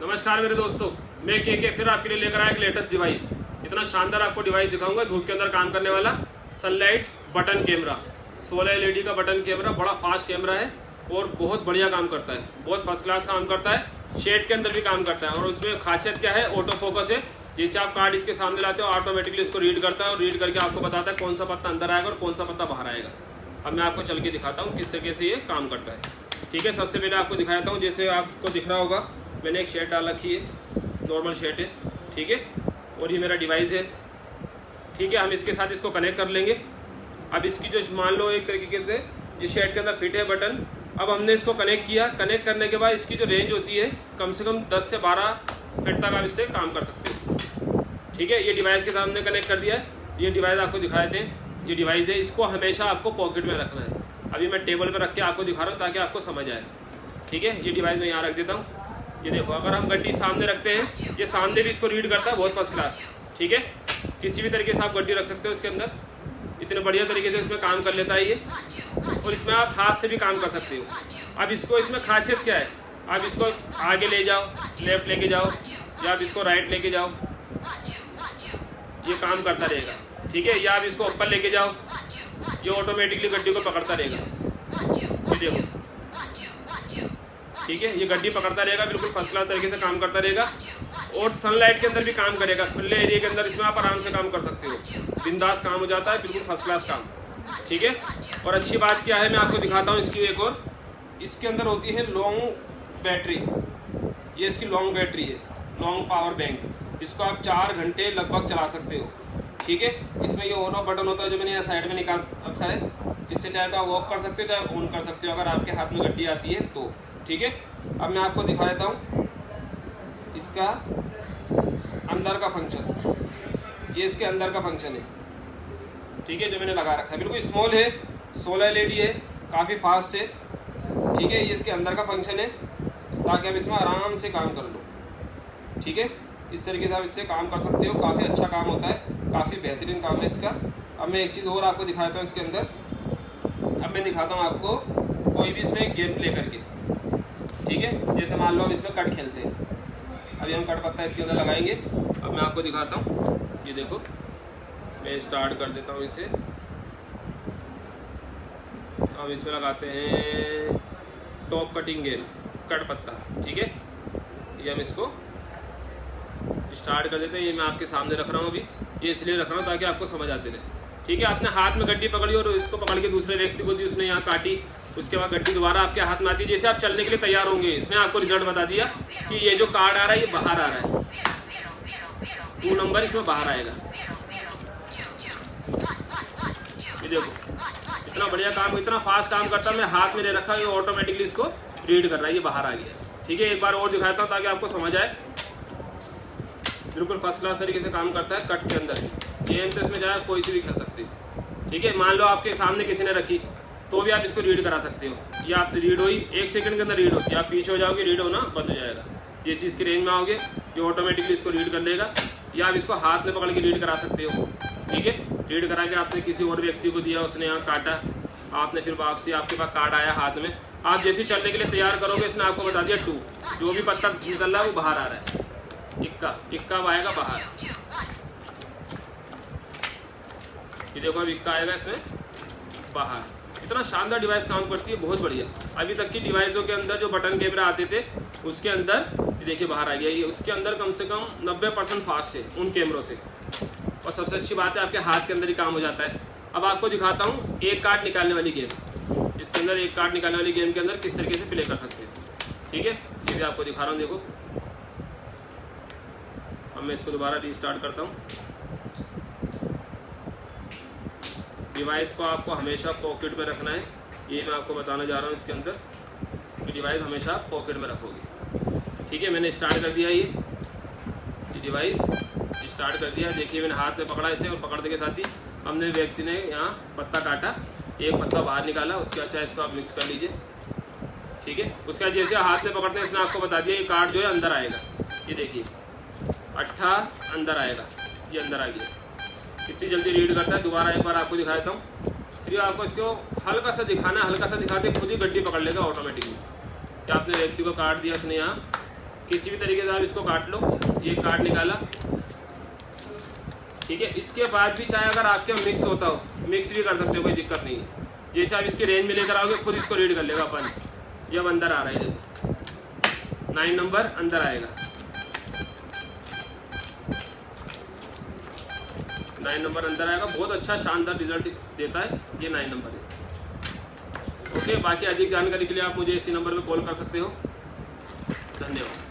नमस्कार मेरे दोस्तों, मैं के के फिर आपके लिए लेकर आया एक लेटेस्ट डिवाइस इतना शानदार आपको डिवाइस दिखाऊँगा, धूप के अंदर काम करने वाला सनलाइट बटन कैमरा 16 एलईडी का बटन कैमरा बड़ा फास्ट कैमरा है और बहुत बढ़िया काम करता है। बहुत फ़र्स्ट क्लास काम करता है शेड के अंदर भी काम करता है। और उसमें खासियत क्या है ऑटो फोकस है। जैसे आप कार्ड इसके सामने लाते हो ऑटोमेटिकली इसको रीड करता है और रीड करके आपको बताता है कौन सा पत्ता अंदर आएगा और कौन सा पत्ता बाहर आएगा। अब मैं आपको चल के दिखाता हूँ किस तरीके से ये काम करता है। ठीक है, सबसे पहले आपको दिखाता हूँ, जैसे आपको दिख रहा होगा मैंने एक शेड डाल रखी है नॉर्मल शेड है, ठीक है? और ये मेरा डिवाइस है, ठीक है? हम इसके साथ इसको कनेक्ट कर लेंगे। अब इसकी जो मान लो एक तरीके से ये शेड के अंदर फिट है बटन अब हमने इसको कनेक्ट किया। कनेक्ट करने के बाद इसकी जो रेंज होती है, कम से कम 10 से 12 फिट तक आप इससे काम कर सकते हो। ठीक है? ये डिवाइस के साथ हमने कनेक्ट कर दिया। ये डिवाइस आपको दिखाए थे ये डिवाइस है, इसको हमेशा आपको पॉकेट में रखना है। अभी मैं टेबल पर रख के आपको दिखा रहा हूँ ताकि आपको समझ आए। ठीक है? ये डिवाइस मैं यहाँ रख देता हूँ। ये देखो, अगर हम गड्डी सामने रखते हैं, ये सामने भी इसको रीड करता है, बहुत फ़र्स्ट क्लास ठीक है? किसी भी तरीके से आप गड्डी रख सकते हो इसके अंदर। इतने बढ़िया तरीके से इसमें काम कर लेता है ये। और इसमें आप हाथ से भी काम कर सकते हो। अब इसको, इसमें खासियत क्या है? आप इसको आगे ले जाओ लेफ़्ट लेके जाओ, या आप इसको राइट लेके जाओ। ये काम करता रहेगा। ठीक है? या आप इसको ऊपर लेके जाओ। ये ऑटोमेटिकली गड्डी को पकड़ता रहेगा ये देखो ठीक है? ये गड्डी पकड़ता रहेगा, बिल्कुल फ़र्स्ट क्लास तरीके से काम करता रहेगा। और सनलाइट के अंदर भी काम करेगा, खुले एरिया के अंदर इसमें आप आराम से काम कर सकते हो। बिंदास काम हो जाता है, बिल्कुल फ़र्स्ट क्लास काम। ठीक है? और अच्छी बात क्या है, मैं आपको दिखाता हूँ इसकी एक और। इसके अंदर होती है लॉन्ग बैटरी ये इसकी लॉन्ग बैटरी है लॉन्ग पावर बैंक इसको आप चार घंटे लगभग चला सकते हो। ठीक है? इसमें ये ऑन ऑफ़ बटन होता है, जो मैंने यहाँ साइड में निकाल रखा है। इससे चाहे तो आप ऑफ़ कर सकते हो, चाहे ऑन कर सकते हो, अगर आपके हाथ में गड्डी आती है तो। ठीक है? अब मैं आपको दिखा देता हूँ इसका अंदर का फ़ंक्शन ये इसके अंदर का फ़ंक्शन है। ठीक है? जो मैंने लगा रखा है। बिल्कुल स्मॉल है सोलह एल है, काफ़ी फास्ट है। ठीक है? ये इसके अंदर का फ़ंक्शन है, ताकि आप इसमें आराम से काम कर लो। ठीक है? इस तरीके से आप इससे काम कर सकते हो। काफ़ी अच्छा काम होता है। काफ़ी बेहतरीन काम है इसका। अब मैं एक चीज़ और आपको दिखाता हूँ इसके अंदर। अब मैं दिखाता हूँ आपको कोई भी इसमें गेम प्ले करके ठीक है? जैसे मान लो हम इसमें कट खेलते हैं। अभी हम कट पत्ता इसके अंदर लगाएँगे। अब मैं आपको दिखाता हूँ। ये देखो, मैं स्टार्ट कर देता हूँ इसे। अब इसमें लगाते हैं टॉप कटिंग गेल कट पत्ता, ठीक है? ये हम इसको स्टार्ट कर देते हैं। ये मैं आपके सामने रख रहा हूँ अभी। ये इसलिए रख रहा हूँ ताकि आपको समझ आते रहे। ठीक है? आपने हाथ में गड्डी पकड़ी और इसको पकड़ के दूसरे व्यक्ति को दी उसने यहाँ काटी। उसके बाद गड्डी दोबारा आपके हाथ में आती है, जैसे आप चलने के लिए तैयार होंगे। इसमें आपको रिज़ल्ट बता दिया कि ये जो कार्ड आ रहा है, ये बाहर आ रहा है। टू नंबर इसमें बाहर आएगा। ये देखो, इतना बढ़िया काम, इतना फास्ट काम करता है मैं हाथ में ले रखा ये ऑटोमेटिकली इसको रीड कर रहा है, ये बाहर आ गया। ठीक है, एक बार और दिखाता हूँ ताकि आपको समझ आए। बिल्कुल फ़र्स्ट क्लास तरीके से काम करता है कट के अंदर। गेम तो इसमें जाए कोई सी भी खेल सकते हो। ठीक है, मान लो आपके सामने किसी ने रखी। तो भी आप इसको रीड करा सकते हो। या आप रीड हुई, एक सेकंड के अंदर रीड होती है आप पीछे हो जाओगे रीड होना बंद हो जाएगा। जैसे इसकी रेंज में आओगे, ये ऑटोमेटिकली इसको रीड कर लेगा। या आप इसको हाथ में पकड़ के रीड करा सकते हो। ठीक है? रीड करा के आपने किसी और व्यक्ति को दिया, उसने यहाँ काटा। आपने फिर वापसी, आपके पास कार्ड आया हाथ में। आप जैसे चलने के लिए तैयार करोगे, इसने आपको बता दिया टू जो भी पत्ता निकल रहा है, वो बाहर आ रहा है। इक्का इक्का आएगा बाहर। ये देखो, अब इक्का आएगा इसमें, बाहर। इतना शानदार डिवाइस काम करती है, बहुत बढ़िया। अभी तक की डिवाइसों के अंदर जो बटन कैमरा आते थे, उसके अंदर देखिए बाहर आ गया, ये उसके अंदर कम से कम 90 परसेंट फास्ट है, उन कैमरों से। और सबसे अच्छी बात है, आपके हाथ के अंदर ही काम हो जाता है। अब आपको दिखाता हूँ, एक कार्ड निकालने वाली गेम इसके अंदर एक कार्ड निकालने वाली गेम के अंदर किस तरीके से प्ले कर सकते हैं। ठीक है? ये भी आपको दिखा रहा हूँ, देखो। अब मैं इसको दोबारा रीस्टार्ट करता हूँ। डिवाइस को आपको हमेशा पॉकेट में रखना है। ये मैं आपको बताना जा रहा हूँ इसके अंदर कि डिवाइस हमेशा पॉकेट में रखोगे। ठीक है, मैंने स्टार्ट कर दिया ये। ये डिवाइस स्टार्ट कर दिया। देखिए, मैंने हाथ में पकड़ा इसे और पकड़ने के साथ ही हमने व्यक्ति ने यहाँ पत्ता काटा। एक पत्ता बाहर निकाला, उसके अच्छा इसको आप मिक्स कर लीजिए। ठीक है, उसके जैसे हाथ में पकड़ते हैं, इसने आपको बता दिया ये कार्ड जो है अंदर आएगा। ये देखिए अट्ठा अंदर आएगा, ये अंदर आ गया। कितनी जल्दी रीड करता है, दोबारा एक बार आपको दिखा देता हूँ। सिर्फ़ आपको इसको हल्का सा दिखाना हल्का सा दिखाते खुद ही गड्डी पकड़ लेगा ऑटोमेटिकली या आपने व्यक्ति को काट दिया उसने यहाँ। किसी भी तरीके से आप इसको काट लो, ये काट निकाला। ठीक है, इसके बाद भी चाहे अगर आपके मिक्स होता हो मिक्स भी कर सकते हो, कोई दिक्कत नहीं है। जैसे आप इसकी रेंज में लेकर आओगे, खुद इसको रीड कर लेगा अपन। जब अंदर आ रहा है नाइन नंबर अंदर आएगा। नाइन नंबर अंदर आएगा। बहुत अच्छा शानदार रिज़ल्ट देता है। ये नाइन नंबर है। ओके, बाकी अधिक जानकारी के लिए आप मुझे इसी नंबर पर कॉल कर सकते हो। धन्यवाद।